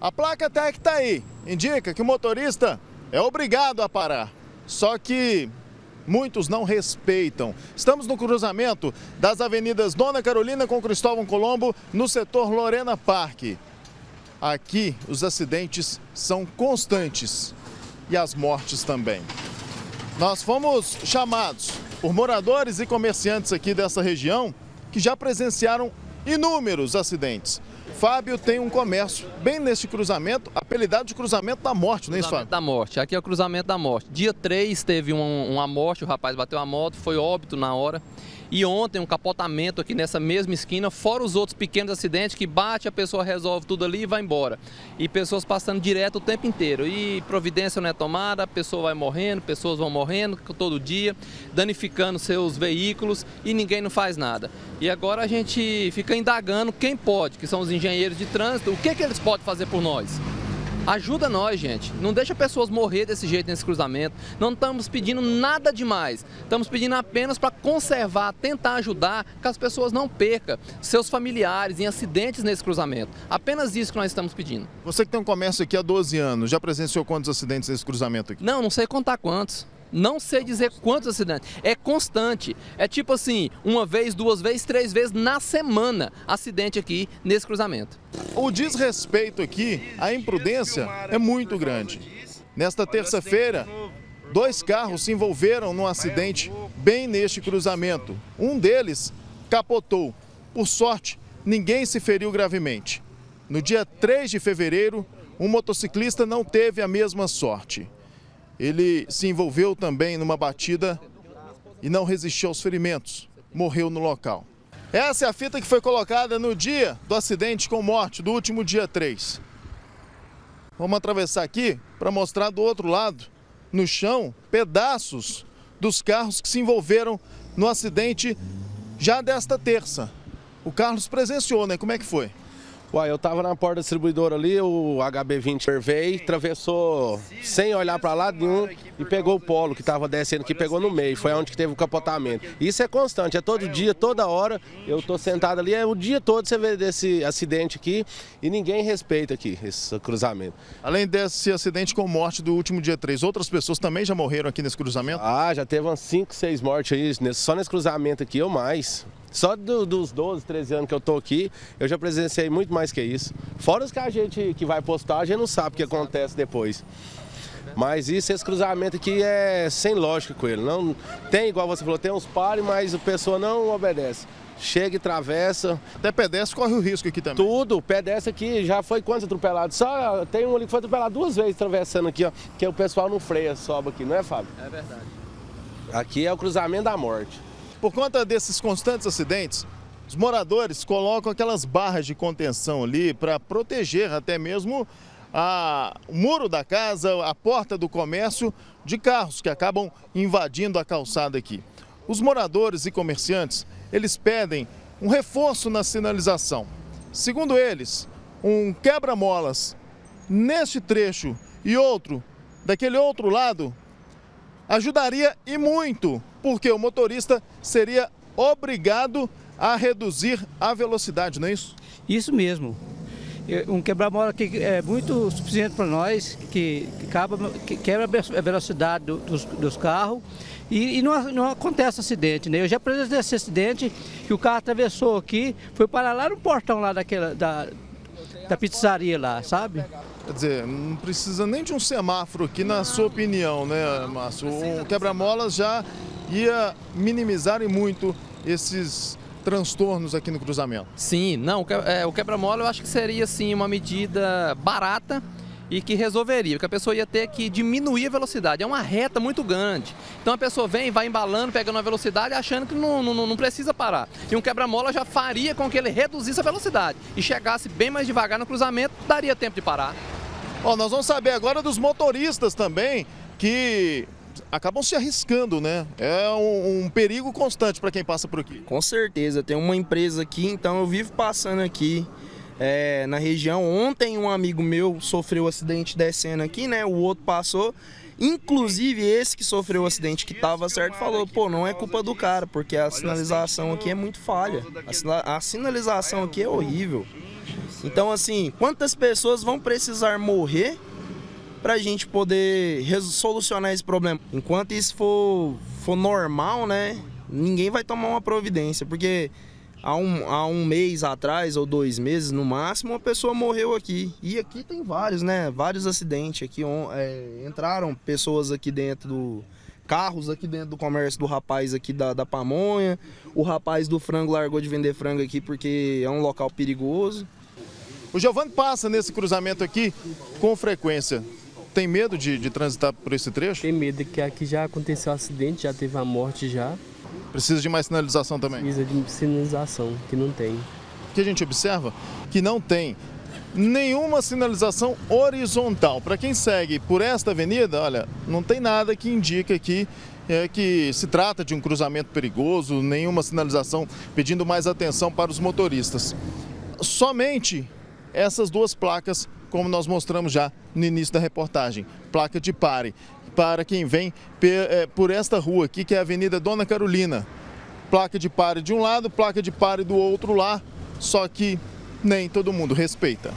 A placa até que está aí, indica que o motorista é obrigado a parar. Só que muitos não respeitam. Estamos no cruzamento das avenidas Dona Carolina com Cristóvão Colombo, no setor Lorena Parque. Aqui os acidentes são constantes e as mortes também. Nós fomos chamados por moradores e comerciantes aqui dessa região que já presenciaram inúmeros acidentes. Fábio tem um comércio bem neste cruzamento, apelidado de cruzamento da morte, não é isso, Fábio? da morte, aqui é o cruzamento da morte. Dia 3 teve um, uma morte, o rapaz bateu a moto, foi óbito na hora. E ontem um capotamento aqui nessa mesma esquina, fora os outros pequenos acidentes que bate, a pessoa resolve tudo ali e vai embora. E pessoas passando direto o tempo inteiro. E providência não é tomada, a pessoa vai morrendo, pessoas vão morrendo todo dia, danificando seus veículos e ninguém não faz nada. E agora a gente fica indagando quem pode, que são os engenheiros de trânsito, o que, que eles podem fazer por nós. Ajuda nós, gente. Não deixa pessoas morrer desse jeito nesse cruzamento. Não estamos pedindo nada demais. Estamos pedindo apenas para conservar, tentar ajudar que as pessoas não percam seus familiares em acidentes nesse cruzamento. Apenas isso que nós estamos pedindo. Você que tem um comércio aqui há 12 anos, já presenciou quantos acidentes nesse cruzamento aqui? Não, não sei contar quantos. Não sei dizer quantos acidentes. É constante. É tipo assim, uma vez, duas vezes, três vezes na semana acidente aqui nesse cruzamento. O desrespeito aqui, a imprudência é muito grande. Nesta terça-feira, dois carros se envolveram num acidente bem neste cruzamento. Um deles capotou. Por sorte, ninguém se feriu gravemente. No dia 3 de fevereiro, um motociclista não teve a mesma sorte. Ele se envolveu também numa batida e não resistiu aos ferimentos. Morreu no local. Essa é a fita que foi colocada no dia do acidente com morte, do último dia 3. Vamos atravessar aqui para mostrar do outro lado, no chão, pedaços dos carros que se envolveram no acidente já desta terça. O Carlos presenciou, né? Como é que foi? Uai, eu tava na porta distribuidora ali, o HB20 veio, atravessou sem olhar para lado nenhum e pegou o polo que tava descendo, que pegou no meio, foi onde que teve o capotamento. Isso é constante, é todo dia, toda hora, eu tô sentado ali, é o dia todo você vê desse acidente aqui e ninguém respeita aqui esse cruzamento. Além desse acidente com morte do último dia 3, outras pessoas também já morreram aqui nesse cruzamento? Ah, já teve umas 5, 6 mortes aí, só nesse cruzamento aqui ou mais. Só do, dos 12, 13 anos que eu tô aqui, eu já presenciei muito mais que isso. Fora os que a gente que vai postar, a gente não sabe o que acontece depois. Mas isso, esse cruzamento aqui é sem lógica com ele. Não tem, igual você falou, tem uns pares, mas a pessoa não obedece. Chega e atravessa. Até pedestre corre o risco aqui também. Tudo, pedestre aqui já foi quantos atropelados? Só tem um ali que foi atropelado duas vezes atravessando aqui, ó. Que o pessoal não freia, sobe aqui, não é, Fábio? É verdade. Aqui é o cruzamento da morte. Por conta desses constantes acidentes, os moradores colocam aquelas barras de contenção ali para proteger até mesmo a, o muro da casa, a porta do comércio de carros que acabam invadindo a calçada aqui. Os moradores e comerciantes, eles pedem um reforço na sinalização. Segundo eles, um quebra-molas neste trecho e outro daquele outro lado ajudaria e muito, porque o motorista seria obrigado a reduzir a velocidade, não é isso? Isso mesmo. Um quebra-mola que é muito suficiente para nós, que, quebra a velocidade do, dos, dos, carros e, e não, não, acontece acidente. Né? Eu já presenciei esse acidente que o carro atravessou aqui, foi para lá no portão lá daquela, da, da pizzaria lá, sabe? Quer dizer, não precisa nem de um semáforo aqui, na sua opinião, né, Márcio? O quebra-molas já ia minimizar e muito esses transtornos aqui no cruzamento. Sim, não, é, o quebra-mola eu acho que seria sim uma medida barata e que resolveria, porque a pessoa ia ter que diminuir a velocidade. É uma reta muito grande. Então a pessoa vem, vai embalando, pegando a velocidade, achando que não, não, não precisa parar. E um quebra-mola já faria com que ele reduzisse a velocidade e chegasse bem mais devagar no cruzamento, daria tempo de parar. Ó, nós vamos saber agora dos motoristas também, que acabam se arriscando, né? É um, um perigo constante para quem passa por aqui. Com certeza, tem uma empresa aqui, então eu vivo passando aqui é, na região. Ontem um amigo meu sofreu um acidente descendo aqui, né? O outro passou. Inclusive esse que sofreu o acidente que estava certo falou, pô, não é culpa do cara, porque a sinalização aqui é muito falha. A sinalização aqui é horrível. Então, assim, quantas pessoas vão precisar morrer para a gente poder solucionar esse problema? Enquanto isso for, for normal, né? Ninguém vai tomar uma providência, porque há um, há um mês atrás, ou dois meses no máximo, uma pessoa morreu aqui. E aqui tem vários, né? Vários acidentes. Aqui é, entraram pessoas aqui dentro do. Carros aqui dentro do comércio do rapaz aqui da, da pamonha. O rapaz do frango largou de vender frango aqui porque é um local perigoso. O Giovanni passa nesse cruzamento aqui com frequência. Tem medo de, de transitar por esse trecho? Tem medo, que aqui já aconteceu um acidente, já teve a morte já. Precisa de mais sinalização também? Precisa de sinalização, que não tem. O que a gente observa? Que não tem nenhuma sinalização horizontal. Para quem segue por esta avenida, olha, não tem nada que indica aqui é, que se trata de um cruzamento perigoso, nenhuma sinalização pedindo mais atenção para os motoristas. Somente essas duas placas, como nós mostramos já no início da reportagem, placa de pare para quem vem é, por esta rua aqui, que é a Avenida Dona Carolina. Placa de pare de um lado, placa de pare do outro lá, só que nem todo mundo respeita.